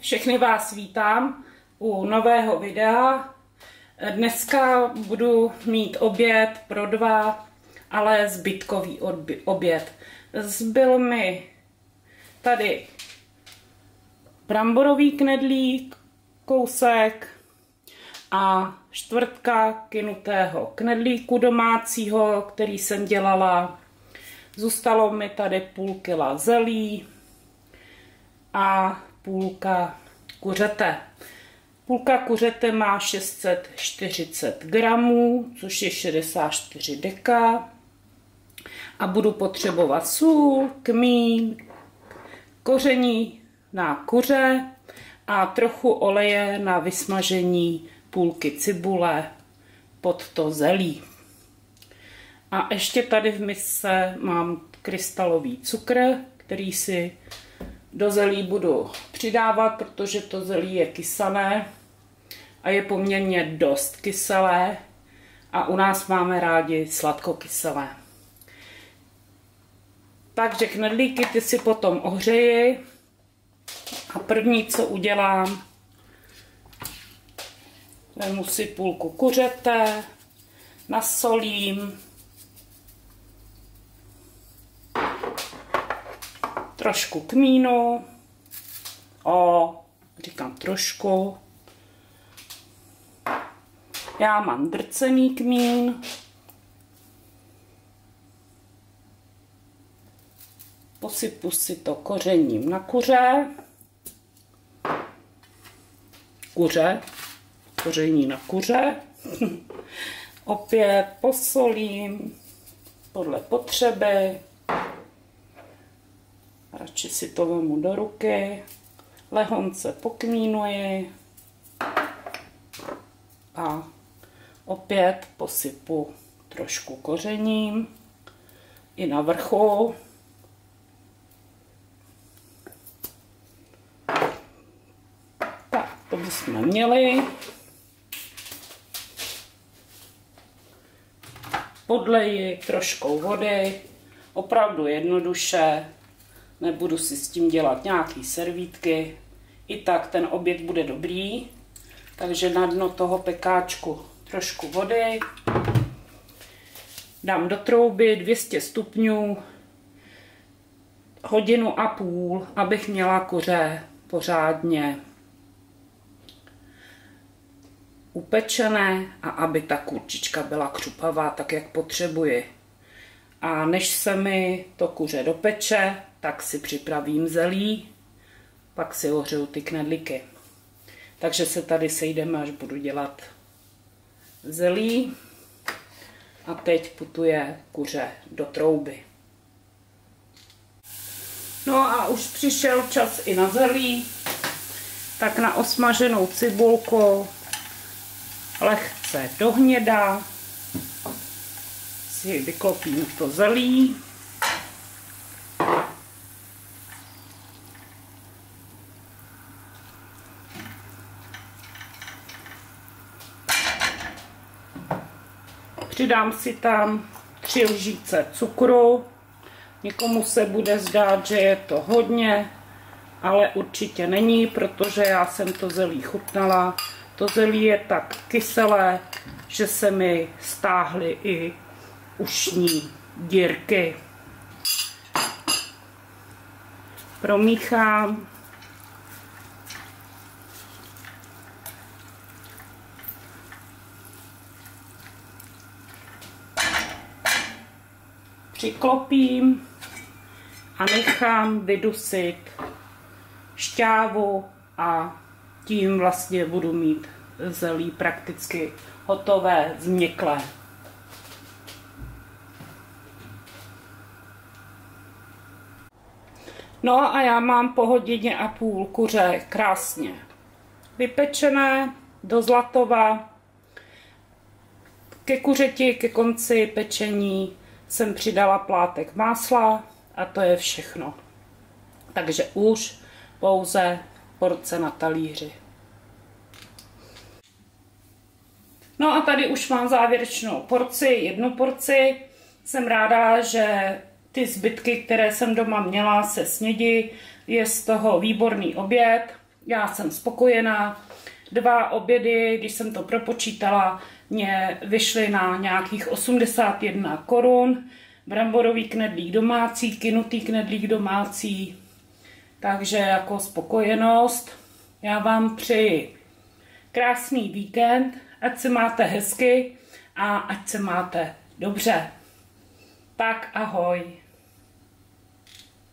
Všechny vás vítám u nového videa. Dneska budu mít oběd pro dva, ale zbytkový oběd. Zbyl mi tady bramborový knedlík, kousek a čtvrtka kynutého knedlíku domácího, který jsem dělala. Zůstalo mi tady půl kila zelí a půlka kuřete. Půlka kuřete má 640 gramů, což je 64 deka. A budu potřebovat sůl, kmín, koření na kuře a trochu oleje na vysmažení půlky cibule pod to zelí. A ještě tady v mise mám krystalový cukr, který si do zelí budu přidávat, protože to zelí je kysané a je poměrně dost kyselé a u nás máme rádi sladkokyselé. Takže knedlíky ty si potom ohřeji a první, co udělám, Vemu si půlku kuřete, nasolím, trošku kmínu, o, říkám trošku, já mám drcený kmín, posypu si to kořením na kuře, kuře, koření na kuře. Opět posolím podle potřeby. Radši si to vemu do ruky. Lehonce pokmínuji. A opět posypu trošku kořením i na vrchu. Tak, to bychom měli. podleji troškou vody, opravdu jednoduše, nebudu si s tím dělat nějaký servítky, i tak ten oběd bude dobrý, takže na dno toho pekáčku trošku vody, dám do trouby 200 stupňů, hodinu a půl, abych měla kuře pořádně upečené a aby ta kurčička byla křupavá tak, jak potřebuji. A než se mi to kuře dopeče, tak si připravím zelí, pak si ohřeju ty knedlíky. Takže se tady sejdeme, až budu dělat zelí. A teď putuje kuře do trouby. No a už přišel čas i na zelí, tak na osmaženou cibulku lehce dohnědá. Si vyklopím to zelí. Přidám si tam tři lžíce cukru. Někomu se bude zdát, že je to hodně, ale určitě není, protože já jsem to zelí chutnala to zelí je tak kyselé, že se mi stáhly i ušní dírky. Promíchám. Přiklopím a nechám vydusit šťávu a tím vlastně budu mít zelí prakticky hotové, změklé. No a já mám po hodině a půl kuře krásně vypečené do zlatova. Ke kuřeti, ke konci pečení jsem přidala plátek másla a to je všechno. Takže už pouze porce na talíři. No a tady už mám závěrečnou porci, jednu porci. Jsem ráda, že ty zbytky, které jsem doma měla se snědi, je z toho výborný oběd. Já jsem spokojená. Dva obědy, když jsem to propočítala, mě vyšly na nějakých 81 korun. Bramborový knedlík domácí, kinutý knedlík domácí. Takže jako spokojenost. Já vám přeji krásný víkend, ať se máte hezky a ať se máte dobře. Tak ahoj.